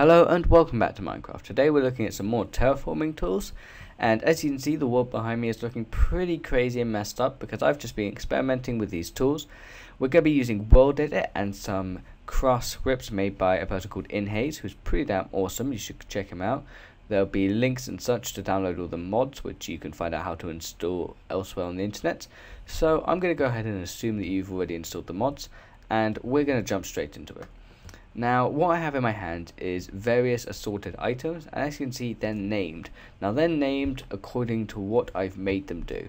Hello and welcome back to Minecraft. Today we're looking at some more terraforming tools and as you can see the world behind me is looking pretty crazy and messed up because I've just been experimenting with these tools. We're going to be using World Edit and some craft scripts made by a person called InHaze who's pretty damn awesome. You should check him out. There'll be links and such to download all the mods which you can find out how to install elsewhere on the internet. So I'm going to go ahead and assume that you've already installed the mods and we're going to jump straight into it. Now, what I have in my hand is various assorted items, and as you can see, they're named. Now, they're named according to what I've made them do.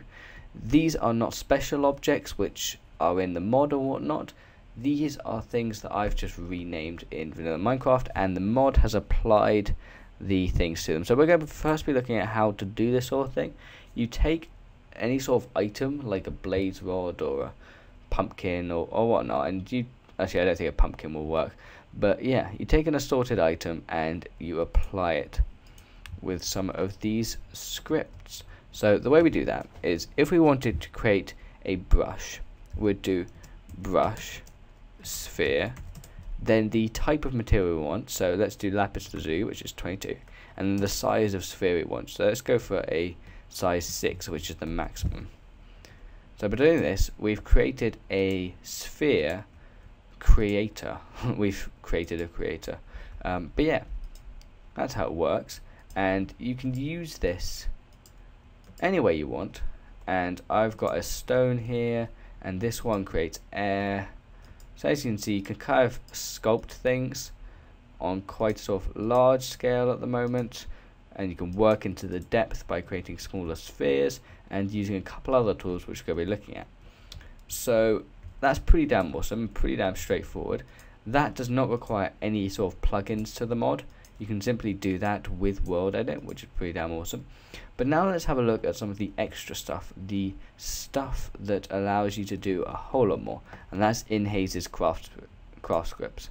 These are not special objects which are in the mod or whatnot. These are things that I've just renamed in vanilla Minecraft, and the mod has applied the things to them. So we're going to first be looking at how to do this sort of thing. You take any sort of item, like a blaze rod or a pumpkin or, or whatnot, and you actually I don't think a pumpkin will work but yeah, you take an assorted item and you apply it with some of these scripts. So the way we do that is if we wanted to create a brush, we'd do brush, sphere, then the type of material we want, so let's do lapis lazuli, which is 22, and the size of sphere we want. So let's go for a size 6, which is the maximum. So by doing this, we've created a sphere creator. We've created a creator. Um, but yeah, that's how it works. And you can use this any way you want. And I've got a stone here, and this one creates air. So as you can see, you can kind of sculpt things on quite sort of large scale at the moment. And you can work into the depth by creating smaller spheres and using a couple other tools which we're going to be looking at. So that's pretty damn awesome, pretty damn straightforward. That does not require any sort of plugins to the mod. You can simply do that with World Edit, which is pretty damn awesome. But now let's have a look at some of the extra stuff, the stuff that allows you to do a whole lot more, and that's InHaze's craft, craft scripts.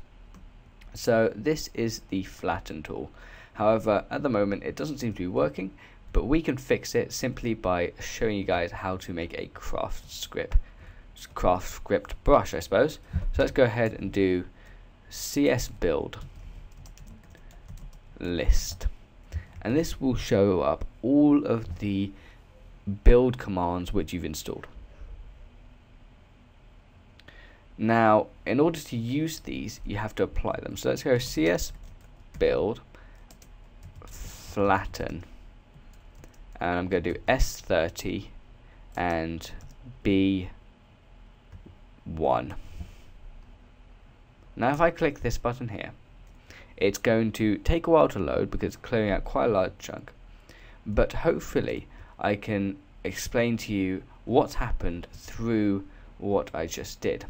So this is the flatten tool. However, at the moment it doesn't seem to be working, but we can fix it simply by showing you guys how to make a craft script craft script brush, I suppose. So let's go ahead and do cs build list. And this will show up all of the build commands which you've installed. Now, in order to use these, you have to apply them. So let's go cs build flatten and I'm going to do S30 and B 1. Now if I click this button here, it's going to take a while to load because it's clearing out quite a large chunk. But hopefully I can explain to you what's happened through what I just did.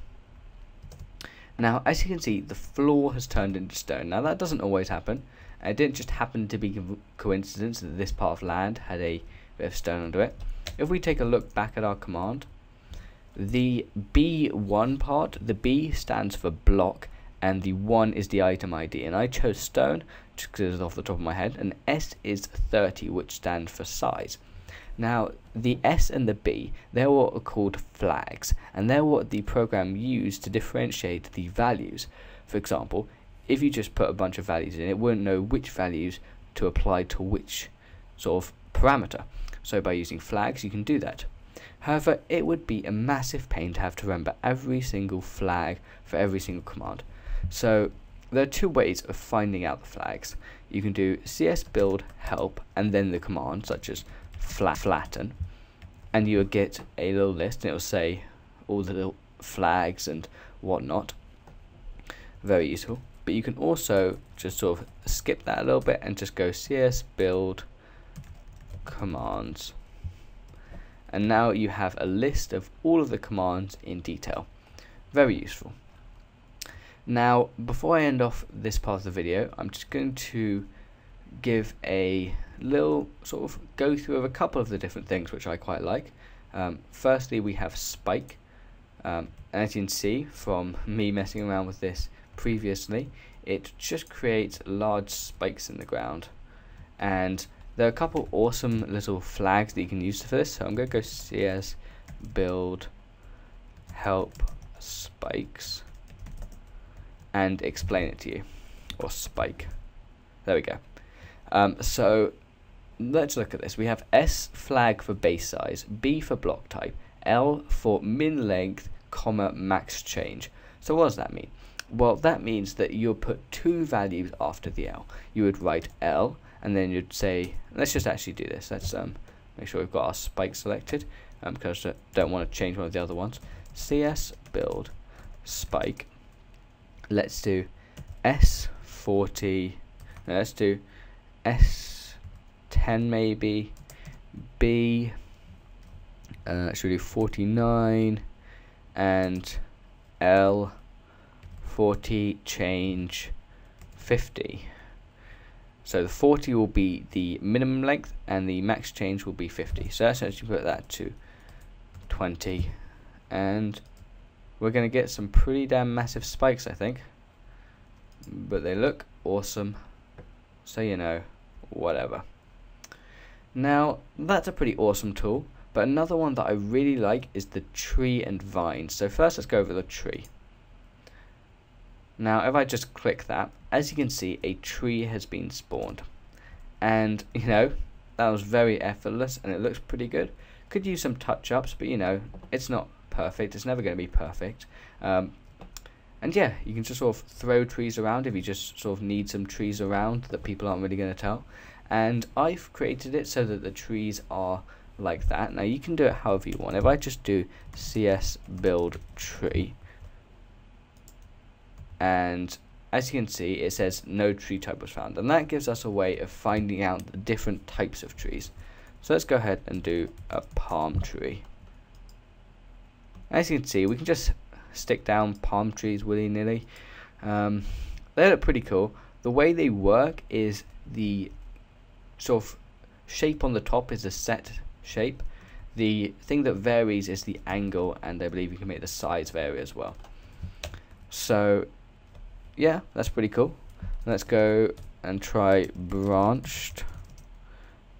Now, as you can see, the floor has turned into stone. Now, that doesn't always happen. It didn't just happen to be coincidence that this part of land had a bit of stone under it. If we take a look back at our command, the B1 part, the B stands for block and the 1 is the item ID and I chose stone just because it's off the top of my head and S is 30 which stands for size. Now the S and the B they're what are called flags and they're what the program used to differentiate the values. For example if you just put a bunch of values in it wouldn't know which values to apply to which sort of parameter. So by using flags you can do that. However, it would be a massive pain to have to remember every single flag for every single command. So there are two ways of finding out the flags. You can do cs build help and then the command such as flat flatten and you'll get a little list and it will say all the little flags and whatnot. Very useful. But you can also just sort of skip that a little bit and just go cs build commands and now you have a list of all of the commands in detail. Very useful. Now, before I end off this part of the video, I'm just going to give a little sort of go through of a couple of the different things which I quite like. Um, firstly, we have Spike. Um, as you can see from me messing around with this previously, it just creates large spikes in the ground. And there are a couple awesome little flags that you can use for this. So I'm going to go CS build help spikes and explain it to you or spike There we go. Um, so let's look at this. We have S flag for base size, B for block type, L for min length, comma max change. So what does that mean? Well, that means that you'll put two values after the L. You would write L, and then you'd say, let's just actually do this. Let's um, make sure we've got our spike selected, um, because I don't want to change one of the other ones. CS build spike. Let's do S40. No, let's do S10 maybe. B. Uh, should we do 49 and L 40 change 50. So the 40 will be the minimum length and the max change will be 50. So let's actually put that to 20 and we're going to get some pretty damn massive spikes I think. But they look awesome. So you know, whatever. Now that's a pretty awesome tool. But another one that I really like is the tree and vines. So first let's go over the tree. Now if I just click that, as you can see a tree has been spawned. And you know, that was very effortless and it looks pretty good. Could use some touch-ups, but you know, it's not perfect. It's never going to be perfect. Um, and yeah, you can just sort of throw trees around if you just sort of need some trees around that people aren't really going to tell. And I've created it so that the trees are like that. Now you can do it however you want. If I just do cs build tree, and as you can see, it says no tree type was found, and that gives us a way of finding out the different types of trees. So let's go ahead and do a palm tree. As you can see, we can just stick down palm trees willy-nilly. Um, they look pretty cool. The way they work is the sort of shape on the top is a set shape. The thing that varies is the angle, and I believe you can make the size vary as well. So, yeah, that's pretty cool. Let's go and try branched.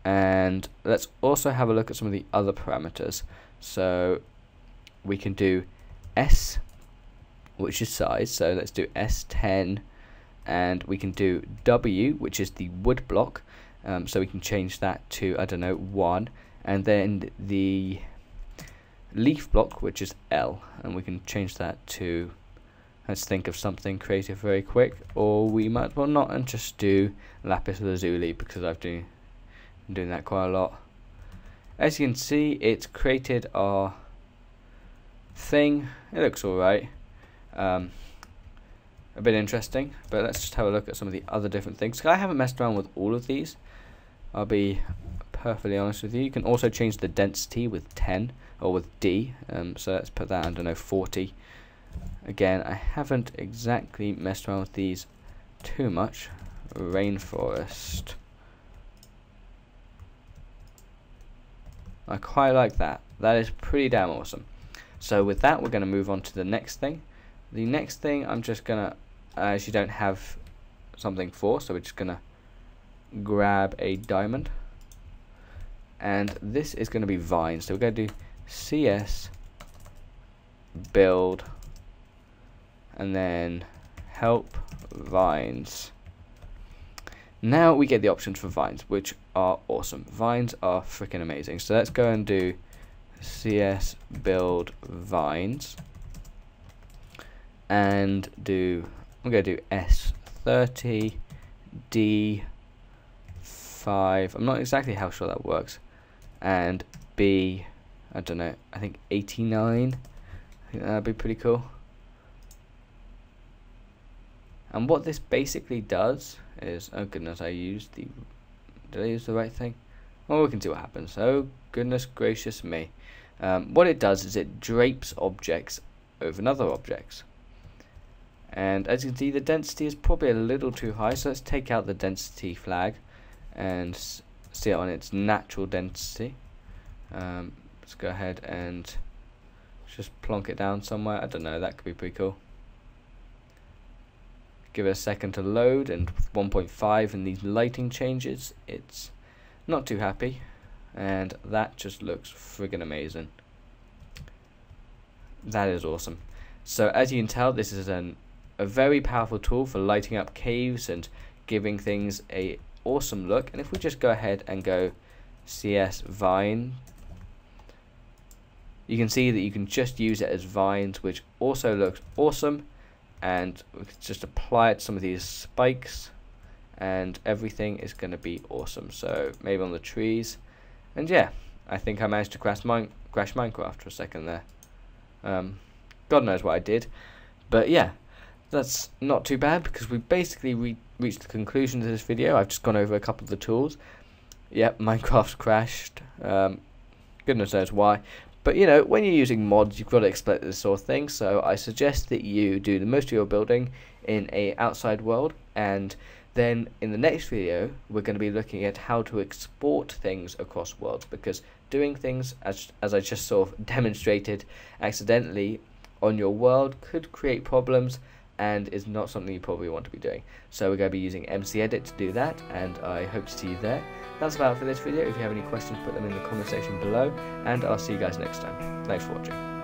And let's also have a look at some of the other parameters. So, we can do S, which is size. So, let's do S10. And we can do W, which is the wood block. Um, so we can change that to, I don't know, 1 and then the leaf block which is L and we can change that to let's think of something creative very quick or we might as well not and just do lapis lazuli because I've been doing that quite a lot as you can see it's created our thing it looks alright um, a bit interesting but let's just have a look at some of the other different things I haven't messed around with all of these I'll be perfectly honest with you. You can also change the density with 10 or with D. Um, so let's put that, don't know, 40. Again, I haven't exactly messed around with these too much. Rainforest. I quite like that. That is pretty damn awesome. So with that, we're going to move on to the next thing. The next thing I'm just going to, as you don't have something for, so we're just going to grab a diamond and this is going to be vines so we're going to do cs build and then help vines. Now we get the options for vines which are awesome. Vines are freaking amazing. So let's go and do cs build vines and do I'm going to do s30 d 5 I'm not exactly how sure that works. And B, I don't know, I think 89. I think that'd be pretty cool. And what this basically does is, oh goodness, I used the, did I use the right thing? Well, we can see what happens. Oh goodness gracious me. Um, what it does is it drapes objects over other objects. And as you can see, the density is probably a little too high, so let's take out the density flag and see it on its natural density. Um, let's go ahead and just plonk it down somewhere. I don't know, that could be pretty cool. Give it a second to load and 1.5 and these lighting changes, it's not too happy. And that just looks friggin' amazing. That is awesome. So as you can tell, this is an, a very powerful tool for lighting up caves and giving things a awesome look. And if we just go ahead and go CS Vine, you can see that you can just use it as vines, which also looks awesome. And we can just apply it to some of these spikes and everything is going to be awesome. So maybe on the trees. And yeah, I think I managed to crash, mine crash Minecraft for a second there. Um, God knows what I did. But yeah, that's not too bad because we basically re reached the conclusion of this video. I've just gone over a couple of the tools. Yep, Minecraft's crashed. Um, goodness knows why. But you know, when you're using mods, you've got to expect this sort of thing. So I suggest that you do the most of your building in a outside world and then in the next video, we're going to be looking at how to export things across worlds because doing things, as, as I just sort of demonstrated accidentally on your world could create problems and is not something you probably want to be doing. So we're going to be using MC Edit to do that and I hope to see you there. That's about it for this video. If you have any questions, put them in the comment section below and I'll see you guys next time. Thanks for watching.